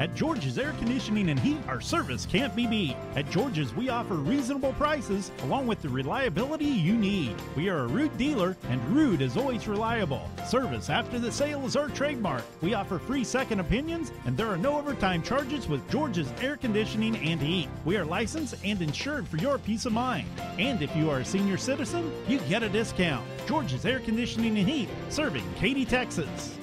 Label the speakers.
Speaker 1: At George's Air Conditioning and Heat, our service can't be beat. At George's, we offer reasonable prices along with the reliability you need. We are a Ruud dealer, and Ruud is always reliable. Service after the sale is our trademark. We offer free second opinions, and there are no overtime charges with George's Air Conditioning and Heat. We are licensed and insured for your peace of mind. And if you are a senior citizen, you get a discount. George's Air Conditioning and Heat, serving Katy, Texas.